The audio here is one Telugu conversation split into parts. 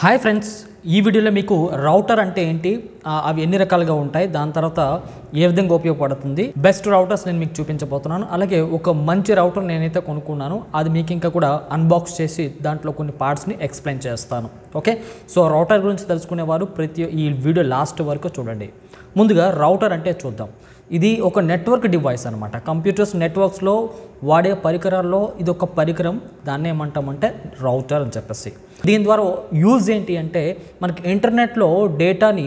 హాయ్ ఫ్రెండ్స్ ఈ వీడియోలో మీకు రౌటర్ అంటే ఏంటి? అవి ఎన్ని రకాలుగా ఉంటాయి? దాని తర్వాత ఏ విధంగా ఉపయోగపడుతుంది? బెస్ట్ రౌటర్స్ నేను మీకు చూపించబోతున్నాను. అలాగే ఒక మంచి రౌటర్ నేనైతే కొనుక్కున్నాను. అది మీకు ఇంకా కూడా అన్బాక్స్ చేసి దాంట్లో కొన్ని పార్ట్స్ని ఎక్స్ప్లెయిన్ చేస్తాను. ఓకే సో రౌటర్ గురించి తెలుసుకునేవారు ప్రతి ఈ వీడియో లాస్ట్ వరకు చూడండి. ముందుగా రౌటర్ అంటే చూద్దాం. ఇది ఒక నెట్వర్క్ డివైస్ అనమాట కంప్యూటర్స్ నెట్వర్క్స్లో వాడే పరికరాల్లో ఇది ఒక పరికరం దాన్ని ఏమంటామంటే రౌటర్ అని చెప్పేసి. దీని ద్వారా యూజ్ ఏంటి అంటే మనకి ఇంటర్నెట్లో డేటాని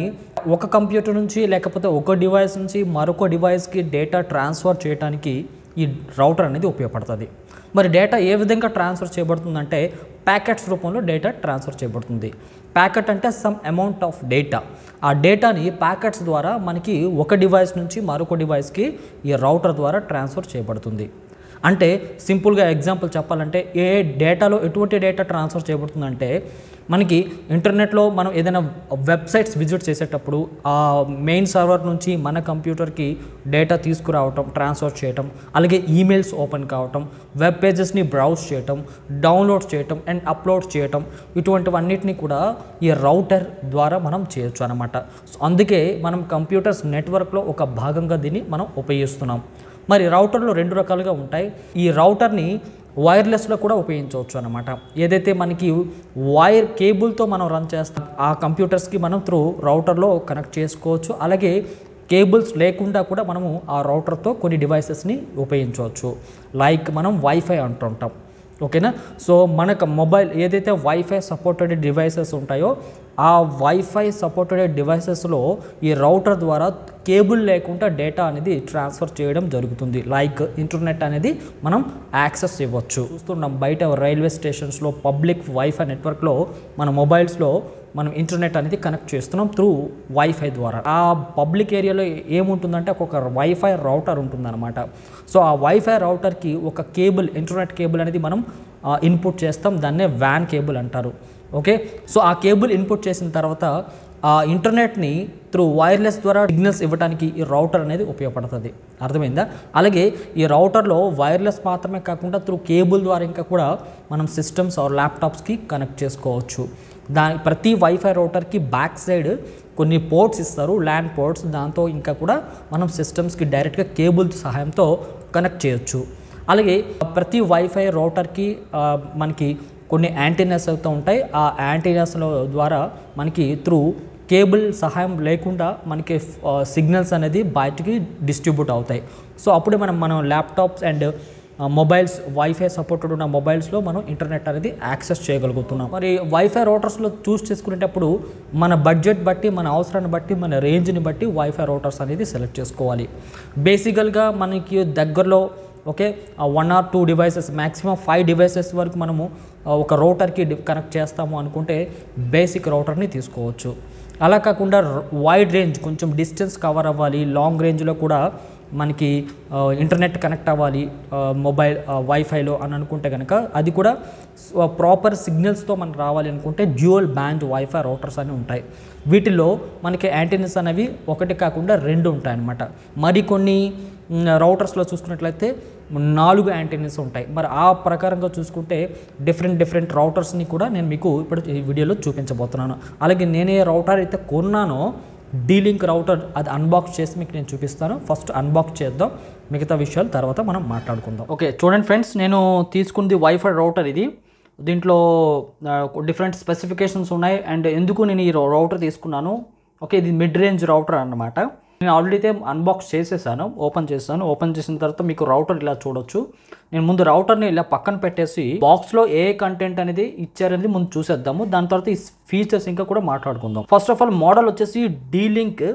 ఒక కంప్యూటర్ నుంచి లేకపోతే ఒక డివైస్ నుంచి మరొక డివైస్కి డేటా ట్రాన్స్ఫర్ చేయడానికి ఈ రౌటర్ అనేది ఉపయోగపడుతుంది. మరి డేటా ఏ విధంగా ట్రాన్స్ఫర్ చేయబడుతుందంటే ప్యాకెట్స్ రూపంలో డేటా ట్రాన్స్ఫర్ చేయబడుతుంది. ప్యాకెట్ అంటే సమ్ అమౌంట్ ఆఫ్ డేటా. ఆ డేటాని ప్యాకెట్స్ ద్వారా మనకి ఒక డివైస్ నుంచి మరొక డివైస్కి ఈ రౌటర్ ద్వారా ట్రాన్స్ఫర్ చేయబడుతుంది. అంటే సింపుల్గా ఎగ్జాంపుల్ చెప్పాలంటే ఏ డేటాలో ఎటువంటి డేటా ట్రాన్స్ఫర్ చేయబడుతుందంటే మనకి ఇంటర్నెట్లో మనం ఏదైనా వెబ్సైట్స్ విజిట్ చేసేటప్పుడు ఆ మెయిన్ సర్వర్ నుంచి మన కంప్యూటర్కి డేటా తీసుకురావటం ట్రాన్స్ఫర్ చేయటం అలాగే ఈమెయిల్స్ ఓపెన్ కావటం వెబ్ పేజెస్ని బ్రౌజ్ చేయటం డౌన్లోడ్ చేయటం అండ్ అప్లోడ్ చేయటం ఇటువంటివన్నిటిని కూడా ఈ రౌటర్ ద్వారా మనం చేయొచ్చు అనమాట సో అందుకే మనం కంప్యూటర్స్ నెట్వర్క్లో ఒక భాగంగా దీన్ని మనం ఉపయోగిస్తున్నాం. మరి రౌటర్లు రెండు రకాలుగా ఉంటాయి. ఈ రౌటర్ని వైర్లెస్లో కూడా ఉపయోగించవచ్చు అనమాట ఏదైతే మనకి వైర్ కేబుల్తో మనం రన్ చేస్తాం ఆ కంప్యూటర్స్కి మనం త్రూ రౌటర్లో కనెక్ట్ చేసుకోవచ్చు. అలాగే కేబుల్స్ లేకుండా కూడా మనము ఆ రౌటర్తో కొన్ని డివైసెస్ని ఉపయోగించవచ్చు. లైక్ మనం వైఫై అంటుంటాం. ఓకేనా? సో మనకు మొబైల్ ఏదైతే వైఫై సపోర్టెడ్ డివైసెస్ ఉంటాయో ఆ వైఫై సపోర్టెడ్ డివైసెస్లో ఈ రౌటర్ ద్వారా కేబుల్ లేకుండా డేటా అనేది ట్రాన్స్ఫర్ చేయడం జరుగుతుంది. లైక్ ఇంటర్నెట్ అనేది మనం యాక్సెస్ ఇవ్వచ్చు. చూస్తున్నాం బయట రైల్వే స్టేషన్స్లో పబ్లిక్ వైఫై నెట్వర్క్లో మన మొబైల్స్లో మనం ఇంటర్నెట్ అనేది కనెక్ట్ చేస్తున్నాం త్రూ వైఫై ద్వారా. ఆ పబ్లిక్ ఏరియాలో ఏముంటుందంటే ఒక వైఫై రౌటర్ ఉంటుందన్నమాట. సో ఆ వైఫై రౌటర్కి ఒక కేబుల్ ఇంటర్నెట్ కేబుల్ అనేది మనం ఇన్పుట్ చేస్తాం. దాన్నే వ్యాన్ కేబుల్ అంటారు. ఓకే సో ఆ కేబుల్ ఇన్పుట్ చేసిన తర్వాత ఆ ఇంటర్నెట్ని త్రూ వైర్లెస్ ద్వారా సిగ్నల్స్ ఇవ్వడానికి ఈ రౌటర్ అనేది ఉపయోగపడుతుంది. అర్థమైందా? అలాగే ఈ రౌటర్లో వైర్లెస్ మాత్రమే కాకుండా త్రూ కేబుల్ ద్వారా ఇంకా కూడా మనం సిస్టమ్స్ ఆర్ ల్యాప్టాప్స్కి కనెక్ట్ చేసుకోవచ్చు. దాని ప్రతి వైఫై రౌటర్కి బ్యాక్ సైడ్ కొన్ని పోర్ట్స్ ఇస్తారు. LAN ports. దాంతో ఇంకా కూడా మనం సిస్టమ్స్కి డైరెక్ట్గా కేబుల్ సహాయంతో కనెక్ట్ చేయొచ్చు. అలాగే ప్రతి వైఫై రౌటర్కి మనకి కొన్ని యాంటీనాస్ అవుతూ ఉంటాయి. ఆ యాంటీనాస్ల ద్వారా మనకి త్రూ కేబుల్ సహాయం లేకుండా మనకి సిగ్నల్స్ అనేది బయటికి డిస్ట్రిబ్యూట్ అవుతాయి. సో అప్పుడే మనం మనం laptops and mobiles wifi supported ఉన్న మొబైల్స్లో మనం ఇంటర్నెట్ అనేది యాక్సెస్ చేయగలుగుతున్నాం. మరి వైఫై రోటర్స్లో చూస్ చేసుకునేటప్పుడు మన బడ్జెట్ బట్టి మన అవసరాన్ని బట్టి మన రేంజ్ని బట్టి వైఫై రోటర్స్ అనేది సెలెక్ట్ చేసుకోవాలి. బేసికల్గా మనకి దగ్గరలో okay? One or two devices maximum five devices వరకు మనము ఒక రౌటర్కి కనెక్ట్ చేస్తాము అనుకుంటే బేసిక్ రౌటర్ని తీసుకోవచ్చు. అలా కాకుండా వైడ్ రేంజ్ కొంచెం డిస్టెన్స్ కవర్ అవ్వాలి లాంగ్ రేంజ్లో కూడా మనకి ఇంటర్నెట్ కనెక్ట్ అవ్వాలి మొబైల్ వైఫైలో అని అనుకుంటే కనుక అది కూడా ప్రాపర్ సిగ్నల్స్తో మనకు రావాలి అనుకుంటే డ్యూయల్ బ్యాండ్ వైఫై రౌటర్స్ అని ఉంటాయి. వీటిలో మనకి యాంటీనస్ అనేవి ఒకటి కాకుండా రెండు ఉంటాయన్నమాట. మరికొన్ని రౌటర్స్లో చూసుకున్నట్లయితే నాలుగు యాంటీనస్ ఉంటాయి. మరి ఆ ప్రకారంగా చూసుకుంటే డిఫరెంట్ డిఫరెంట్ రౌటర్స్ని కూడా నేను మీకు ఇప్పుడు ఈ వీడియోలో చూపించబోతున్నాను. అలాగే నేనే రౌటర్ అయితే కొన్నానో డీలింక్ రౌటర్ అది అన్బాక్స్ చేసి మీకు నేను చూపిస్తాను. ఫస్ట్ అన్బాక్స్ చేద్దాం. మిగతా విషయాలు తర్వాత మనం మాట్లాడుకుందాం. ఓకే చూడండి ఫ్రెండ్స్ నేను తీసుకుంది వైఫై రౌటర్ ఇది. దీంట్లో డిఫరెంట్ స్పెసిఫికేషన్స్ ఉన్నాయి. అండ్ ఎందుకు నేను ఈ రౌటర్ తీసుకున్నాను? ఓకే ఇది మిడ్ రేంజ్ రౌటర్ అన్నమాట. నేను ఆల్రెడీ అయితే అన్బాక్స్ చేసేసాను ఓపెన్ చేశాను. ఓపెన్ చేసిన తర్వాత మీకు రౌటర్ ఇలా చూడొచ్చు. నేను ముందు రౌటర్ని ఇలా పక్కన పెట్టేసి బాక్స్లో ఏ కంటెంట్ అనేది ఇచ్చారనేది ముందు చూసేద్దాము. దాని తర్వాత ఈ ఫీచర్స్ ఇంకా కూడా మాట్లాడుకుందాం. ఫస్ట్ ఆఫ్ ఆల్ మోడల్ వచ్చేసి D link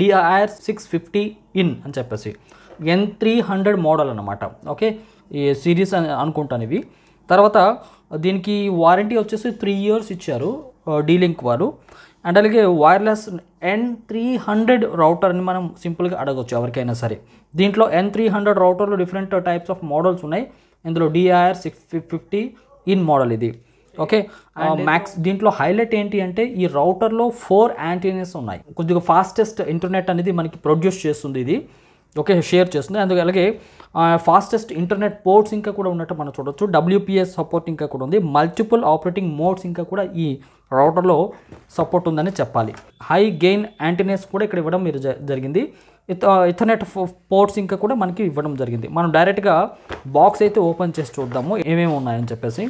DR six fifty in అని చెప్పేసి. ఎన్ త్రీ హండ్రెడ్ మోడల్ అనమాట ఓకే ఈ సిరీస్ అని అనుకుంటాను ఇవి. తర్వాత దీనికి వారంటీ వచ్చేసి త్రీ ఇయర్స్ ఇచ్చారు. డీలింక్ వారు. అండ్ అలాగే వైర్లెస్ ఎన్ త్రీ హండ్రెడ్ రౌటర్ని మనం సింపుల్గా అడగొచ్చు ఎవరికైనా సరే. దీంట్లో ఎన్ త్రీ హండ్రెడ్ రౌటర్లో డిఫరెంట్ టైప్స్ ఆఫ్ మోడల్స్ ఉన్నాయి. ఇందులో DIR six fifty in model ఇది. ఓకే మ్యాక్స్ దీంట్లో హైలైట్ ఏంటి అంటే ఈ రౌటర్లో ఫోర్ యాంటీనస్ ఉన్నాయి. కొద్దిగా ఫాస్టెస్ట్ ఇంటర్నెట్ అనేది మనకి ప్రొడ్యూస్ చేస్తుంది ఇది. ఓకే షేర్ చేస్తుంది. అందుకే అలాగే ఫాస్టెస్ట్ ఇంటర్నెట్ పోర్ట్స్ ఇంకా కూడా ఉన్నట్టు మనం చూడొచ్చు. డబ్ల్యూపీఎస్ సపోర్ట్ ఇంకా కూడా ఉంది. మల్టిపుల్ ఆపరేటింగ్ మోడ్స్ ఇంకా కూడా ఈ రౌటర్లో సపోర్ట్ ఉందని చెప్పాలి. హై గెయిన్ యాంటీనేస్ కూడా ఇక్కడ ఇవ్వడం మీరు జ- జరిగింది. ఇథర్నెట్ పోర్ట్స్ ఇంకా కూడా మనకి ఇవ్వడం జరిగింది. మనం డైరెక్ట్గా బాక్స్ అయితే ఓపెన్ చేసి చూద్దాము ఏమేమి ఉన్నాయని చెప్పేసి.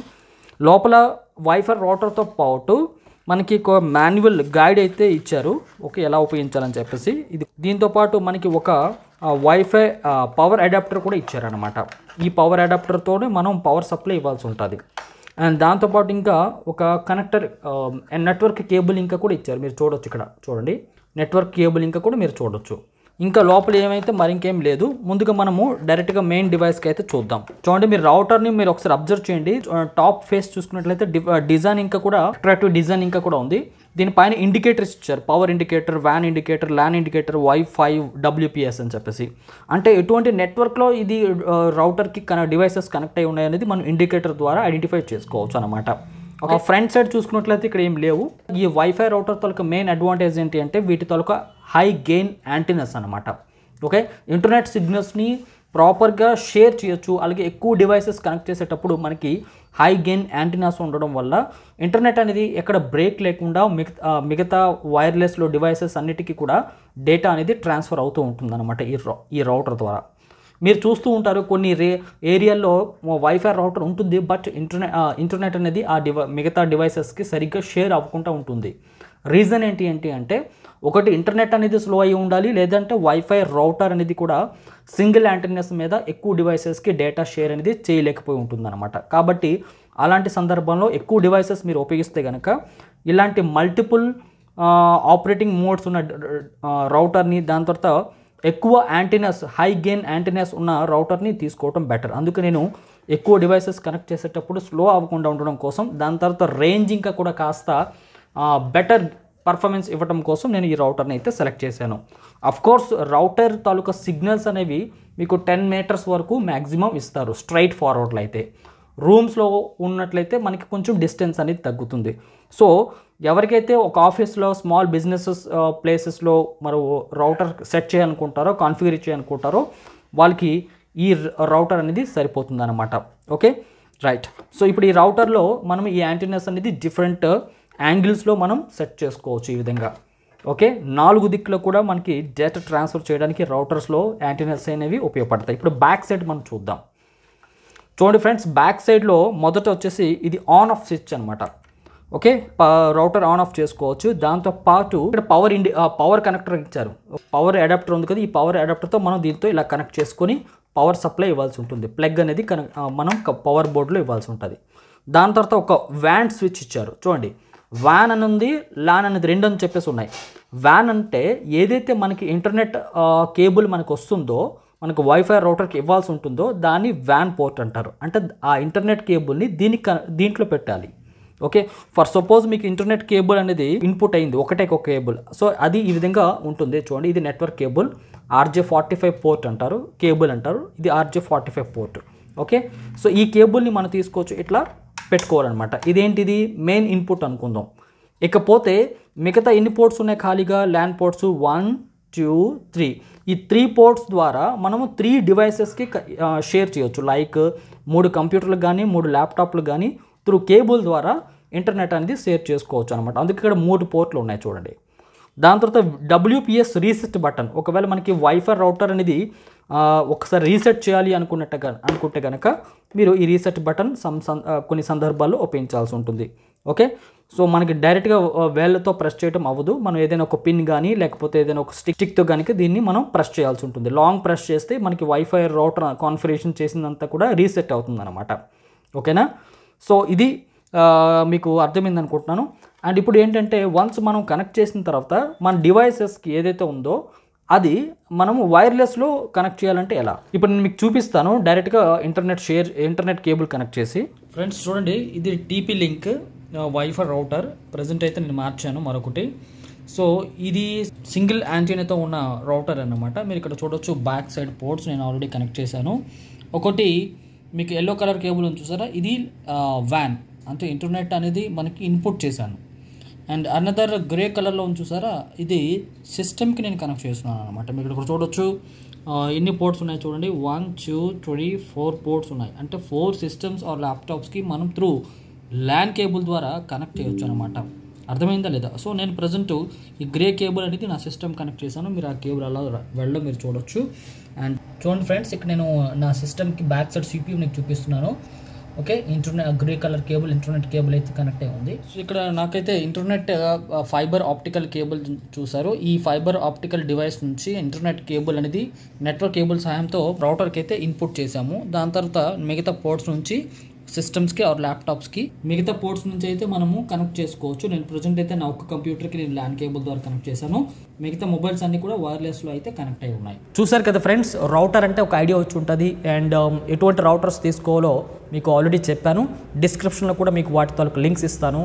లోపల వైఫర్ రౌటర్తో పాటు మనకి ఒక మాన్యువల్ గైడ్ అయితే ఇచ్చారు. ఓకే ఎలా ఉపయోగించాలని చెప్పేసి. ఇది దీంతో పాటు మనకి ఒక వైఫై పవర్ అడాప్టర్ కూడా ఇచ్చారనమాట ఈ పవర్ అడాప్టర్తోనే మనం పవర్ సప్లై ఇవ్వాల్సి ఉంటుంది. అండ్ దాంతోపాటు ఇంకా ఒక కనెక్టర్ నెట్వర్క్ కేబుల్ ఇంకా కూడా ఇచ్చారు. మీరు చూడొచ్చు ఇక్కడ చూడండి. నెట్వర్క్ కేబుల్ ఇంకా కూడా మీరు చూడొచ్చు. ఇంకా లోపల ఏమైతే మరి ఇంకేం లేదు. ముందుగా మనము డైరెక్ట్గా మెయిన్ డివైస్కి అయితే చూద్దాం. చూడండి మీరు రౌటర్ని మీరు ఒకసారి అబ్జర్వ్ చేయండి. టాప్ ఫేస్ చూసుకున్నట్లయితే డిజైన్ ఇంకా కూడా అట్రాక్టివ్ డిజైన్ ఇంకా కూడా ఉంది. దీనిపైన ఇండికేటర్స్ ఇచ్చారు. Power indicator van indicator LAN indicator wifi WPS అని చెప్పేసి. అంటే ఎటువంటి నెట్వర్క్లో ఇది రౌటర్కి కన డివైసెస్ కనెక్ట్ అయి ఉన్నాయి అనేది మనం ఇండికేటర్ ద్వారా ఐడెంటిఫై చేసుకోవచ్చు అనమాట ఫ్రంట్ సైడ్ చూసుకున్నట్లయితే ఇక్కడ ఏం లేవు. ఈ వైఫై రౌటర్ తొలక మెయిన్ అడ్వాంటేజ్ ఏంటి అంటే వీటి తొలక హై గెయిన్ యాంటీనస్ అనమాట ఓకే? ఇంటర్నెట్ సిగ్నల్స్ని ప్రాపర్గా షేర్ చేయొచ్చు. అలాగే ఎక్కువ డివైసెస్ కనెక్ట్ చేసేటప్పుడు మనకి హై గెయిన్ యాంటీనాస్ ఉండడం వల్ల ఇంటర్నెట్ అనేది ఎక్కడ బ్రేక్ లేకుండా మిగతా మిగతా వైర్లెస్లో డివైసెస్ అన్నిటికీ కూడా డేటా అనేది ట్రాన్స్ఫర్ అవుతూ ఉంటుందన్నమాట ఈ రౌ ఈ రౌటర్ ద్వారా. మీరు చూస్తూ ఉంటారు కొన్ని రే ఏరియాల్లో వైఫై రౌటర్ ఉంటుంది బట్ ఇంటర్నెట్ ఇంటర్నెట్ అనేది ఆ డివై మిగతా డివైసెస్కి సరిగ్గా షేర్ అవ్వకుండా ఉంటుంది. రీజన్ ఏంటి ఏంటి అంటే ఒకటి ఇంటర్నెట్ అనేది స్లో అయి ఉండాలి లేదంటే వైఫై రౌటర్ అనేది కూడా సింగిల్ యాంటెనస్ మీద ఎక్కువ డివైసెస్కి డేటా షేర్ అనేది చేయలేకపోయి ఉంటుందన్నమాట. కాబట్టి అలాంటి సందర్భంలో ఎక్కువ డివైసెస్ మీరు ఉపయోగిస్తే కనుక ఇలాంటి మల్టిపుల్ ఆపరేటింగ్ మోడ్స్ ఉన్న రౌటర్ని దాని తర్వాత ఎక్కువ యాంటీనస్ హై గెయిన్ యాంటీనస్ ఉన్న రౌటర్ని తీసుకోవటం బెటర్ అందుకే నేను ఎక్కువ డివైసెస్ కనెక్ట్ చేసేటప్పుడు స్లో అవ్వకుండా ఉండడం కోసం దాని తర్వాత రేంజ్ ఇంకా కూడా కాస్త బెటర్ పర్ఫార్మెన్స్ ఇవ్వడం కోసం నేను ఈ రౌటర్ని అయితే సెలెక్ట్ చేశాను. అఫ్కోర్స్ రౌటర్ తాలూకా సిగ్నల్స్ అనేవి మీకు టెన్ మీటర్స్ వరకు మ్యాక్సిమం ఇస్తారు స్ట్రైట్ ఫార్వర్డ్లో అయితే. రూమ్స్లో ఉన్నట్లయితే మనకి కొంచెం డిస్టెన్స్ అనేది తగ్గుతుంది. సో ఎవరికైతే ఒక ఆఫీస్లో స్మాల్ బిజినెసెస్ ప్లేసెస్లో మరి రౌటర్ సెట్ చేయాలనుకుంటారో కాన్ఫిగర్ చేయాలనుకుంటారో వాళ్ళకి ఈ రౌటర్ అనేది సరిపోతుంది అనమాట ఓకే? రైట్. సో ఇప్పుడు ఈ రౌటర్లో మనం ఈ యాంటీనస్ అనేది డిఫరెంట్ యాంగిల్స్లో మనం సెట్ చేసుకోవచ్చు ఈ విధంగా. ఓకే? నాలుగు దిక్కులో కూడా మనకి డేటా ట్రాన్స్ఫర్ చేయడానికి రౌటర్స్లో యాంటీనస్ అనేవి ఉపయోగపడతాయి. ఇప్పుడు బ్యాక్ సైడ్ మనం చూద్దాం. చూడండి ఫ్రెండ్స్ బ్యాక్ సైడ్లో మొదట వచ్చేసి ఇది ఆన్ ఆఫ్ స్విచ్ అనమాట ఓకే? రౌటర్ ఆన్ ఆఫ్ చేసుకోవచ్చు. దాంతో పాటు ఇక్కడ పవర్ ఇండి పవర్ కనెక్టర్ ఇచ్చారు. పవర్ అడాప్టర్ ఉంది కదా ఈ పవర్ అడాప్టర్తో మనం దీంతో ఇలా కనెక్ట్ చేసుకొని పవర్ సప్లై ఇవ్వాల్సి ఉంటుంది. ప్లగ్ అనేది కనెక్ట్ మనం పవర్ బోర్డులో ఇవ్వాల్సి ఉంటుంది. దాని తర్వాత ఒక వ్యాన్ స్విచ్ ఇచ్చారు. చూడండి. వ్యాన్ అని ఉంది లాన్ అనేది రెండు అని చెప్పేసి ఉన్నాయి. వ్యాన్ అంటే ఏదైతే మనకి ఇంటర్నెట్ కేబుల్ మనకు వస్తుందో మనకు వైఫై రౌటర్కి ఇవ్వాల్సి ఉంటుందో దాన్ని వ్యాన్ పోర్ట్ అంటారు. అంటే ఆ ఇంటర్నెట్ కేబుల్ని దీనికి దీంట్లో పెట్టాలి. ఓకే ఫర్ సపోజ్ మీకు ఇంటర్నెట్ కేబుల్ అనేది ఇన్పుట్ అయింది ఒకటే ఒక కేబుల్ సో అది ఈ విధంగా ఉంటుంది. చూడండి ఇది network cable RJ forty five port అంటారు కేబుల్ అంటారు. ఇది RJ forty five port okay so ఈ కేబుల్ని మనం తీసుకోవచ్చు ఇట్లా పెట్టుకోవాలన్నమాట. ఇదేంటిది? మెయిన్ ఇన్పుట్ అనుకుందాం. ఇకపోతే మిగతా ఎన్ని పోర్ట్స్ ఉన్నాయి ఖాళీగా? LAN ports one two three ఈ త్రీ పోర్ట్స్ ద్వారా మనము త్రీ డివైసెస్కి షేర్ చేయొచ్చు. లైక్ మూడు కంప్యూటర్లకు కానీ మూడు ల్యాప్టాప్లకు కానీ త్రూ కేబుల్ ద్వారా ఇంటర్నెట్ అనేది షేర్ చేసుకోవచ్చు అనమాట అందుకే ఇక్కడ మూడు పోర్ట్లు ఉన్నాయి చూడండి. దాని తర్వాత డబ్ల్యూపిఎస్ రీసెట్ బటన్ ఒకవేళ మనకి వైఫై రౌటర్ అనేది ఒకసారి రీసెట్ చేయాలి అనుకున్నట్టు అనుకుంటే కనుక మీరు ఈ రీసెట్ బటన్ సమ్ సం- కొన్ని సందర్భాల్లో ఉపయోగించాల్సి ఉంటుంది. ఓకే? సో మనకి డైరెక్ట్గా వేళ్ళతో ప్రెస్ చేయడం అవ్వదు. మనం ఏదైనా ఒక పిన్ కానీ లేకపోతే ఏదైనా ఒక స్టిక్ స్టిక్తో కనుక దీన్ని మనం ప్రెస్ చేయాల్సి ఉంటుంది. లాంగ్ ప్రెస్ చేస్తే మనకి వైఫై రౌటర్ కాన్ఫిగరేషన్ చేసిందంతా కూడా రీసెట్ అవుతుంది అనమాట ఓకేనా? సో ఇది మీకు అర్థమైంది అనుకుంటున్నాను. అండ్ ఇప్పుడు ఏంటంటే వన్స్ మనం కనెక్ట్ చేసిన తర్వాత మన డివైసెస్కి ఏదైతే ఉందో అది మనము వైర్లెస్లో కనెక్ట్ చేయాలంటే ఎలా? ఇప్పుడు నేను మీకు చూపిస్తాను. డైరెక్ట్గా internet share internet cable connect చేసి. ఫ్రెండ్స్ చూడండి. ఇది TP Link wifi router present అయితే నేను మార్చాను మరొకటి. సో ఇది సింగిల్ యాంటీనాతో ఉన్న రౌటర్ అన్నమాట. మీరు ఇక్కడ చూడొచ్చు బ్యాక్ సైడ్ పోర్ట్స్ నేను ఆల్రెడీ కనెక్ట్ చేశాను. ఒకటి మీకు ఎల్లో కలర్ కేబుల్ ఉంది చూసారా? ఇది వ్యాన్ అంటే ఇంటర్నెట్ అనేది మనకి ఇన్పుట్ చేశాను. అండ్ అనదర్ గ్రే కలర్లో ఉంది చూసారా? ఇది సిస్టమ్కి నేను కనెక్ట్ చేస్తున్నాను అనమాట మీకు ఇక్కడ చూడొచ్చు ఎన్ని పోర్ట్స్ ఉన్నాయి చూడండి. One two three four ports ఉన్నాయి. అంటే ఫోర్ సిస్టమ్స్ ఆర్ ల్యాప్టాప్స్కి మనం త్రూ ల్యాన్ కేబుల్ ద్వారా కనెక్ట్ చేయొచ్చు అనమాట అర్థమైందా లేదా? సో నేను ప్రజెంట్ ఈ గ్రే కేబుల్ అనేది నా సిస్టమ్ కనెక్ట్ చేశాను. మీరు ఆ కేబుల్ అలా వెళ్ళడం మీరు చూడొచ్చు. అండ్ చూడండి ఫ్రెండ్స్ ఇక్కడ నేను నా సిస్టమ్కి బ్యాక్ సైడ్ సిపియూ నీకు చూపిస్తున్నాను. Okay internet grey colour cable internet cable అయితే కనెక్ట్ అయి ఉంది. సో ఇక్కడ నాకైతే ఇంటర్నెట్ ఫైబర్ ఆప్టికల్ కేబుల్ చూసారు ఈ ఫైబర్ ఆప్టికల్ డివైస్ నుంచి ఇంటర్నెట్ కేబుల్ అనేది నెట్వర్క్ కేబుల్ సహాయంతో రౌటర్కి అయితే ఇన్పుట్ చేసాము దాని తర్వాత మిగతా పోర్ట్స్ నుంచి సిస్టమ్స్కి ఆర్ ల్యాప్టాప్స్కి. మిగతా పోర్ట్స్ నుంచి అయితే మనము కనెక్ట్ చేసుకోవచ్చు. నేను ప్రజెంట్ అయితే నా ఒక్క కంప్యూటర్కి నేను ల్యాన్ కేబుల్ ద్వారా కనెక్ట్ చేశాను. మిగతా మొబైల్స్ అన్ని కూడా వైర్లెస్లో అయితే కనెక్ట్ అయి ఉన్నాయి. చూసారు కదా ఫ్రెండ్స్ రౌటర్ అంటే ఒక ఐడియా వచ్చి ఉంటుంది. అండ్ um, ఎటువంటి రౌటర్స్ తీసుకోవాలో మీకు ఆల్రెడీ చెప్పాను. డిస్క్రిప్షన్లో కూడా మీకు వాటి తాలూకు లింక్స్ ఇస్తాను.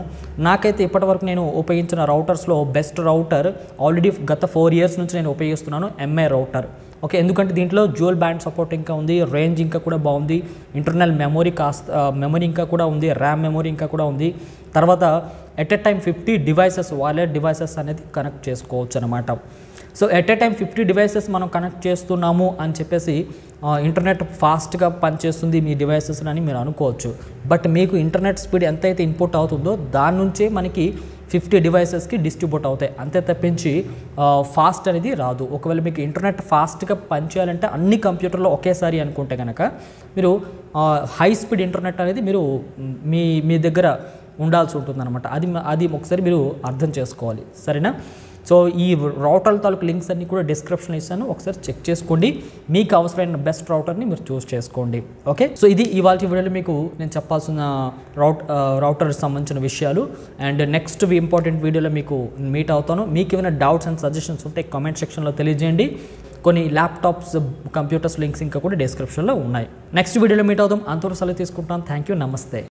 నాకైతే ఇప్పటివరకు నేను ఉపయోగించిన రౌటర్స్లో బెస్ట్ రౌటర్ ఆల్రెడీ గత ఫోర్ ఇయర్స్ నుంచి నేను ఉపయోగిస్తున్నాను ఎంఐ రౌటర్ ఓకే ఎందుకంటే దీంట్లో జ్యువల్ బ్యాండ్ సపోర్ట్ ఇంకా ఉంది రేంజ్ ఇంకా కూడా బాగుంది ఇంటర్నల్ మెమొరీ కాస్త మెమొరీ ఇంకా కూడా ఉంది ర్యామ్ మెమొరీ ఇంకా కూడా ఉంది. తర్వాత at a time fifty devices wallet devices అనేది కనెక్ట్ చేసుకోవచ్చు అనమాట so at a time fifty devices మనం కనెక్ట్ చేస్తున్నాము అని చెప్పేసి ఇంటర్నెట్ ఫాస్ట్గా పనిచేస్తుంది మీ డివైసెస్ అని మీరు అనుకోవచ్చు. బట్ మీకు ఇంటర్నెట్ స్పీడ్ ఎంతైతే ఇన్పుట్ అవుతుందో దాని నుంచే మనకి ఫిఫ్టీ డివైసెస్కి డిస్ట్రిబ్యూట్ అవుతాయి. అంతే తప్పించి ఫాస్ట్ అనేది రాదు. ఒకవేళ మీకు ఇంటర్నెట్ ఫాస్ట్గా పనిచేయాలంటే అన్ని కంప్యూటర్లో ఒకేసారి అనుకుంటే కనుక మీరు హై స్పీడ్ ఇంటర్నెట్ అనేది మీరు మీ మీ దగ్గర ఉండాల్సి ఉంటుందన్నమాట. అది అది ఒకసారి మీరు అర్థం చేసుకోవాలి. సరేనా? సో ఈ రౌటర్ తాలూకు లింక్స్ అన్ని కూడా డిస్క్రిప్షన్ ఇస్తాను. ఒకసారి చెక్ చేసుకోండి. మీకు అవసరమైన బెస్ట్ రౌటర్ని మీరు చూస్ చేసుకోండి. ఓకే సో ఇది ఇవాళ వీడియోలో మీకు నేను చెప్పాల్సిన రౌట్ రౌటర్ సంబంధించిన విషయాలు. అండ్ నెక్స్ట్ ఇంపార్టెంట్ వీడియోలో మీకు మీట్ అవుతాను. మీకు ఏమైనా డౌట్స్ అండ్ సజెషన్స్ ఉంటే కామెంట్ సెక్షన్లో తెలియజేయండి. కొన్ని ల్యాప్టాప్స్ కంప్యూటర్స్ లింక్స్ ఇంకా కూడా డిస్క్రిప్షన్లో ఉన్నాయి. నెక్స్ట్ వీడియోలో మీట్ అవుదాం. అంతవరకు సెలవు తీసుకుంటాను థ్యాంక్ యూ నమస్తే.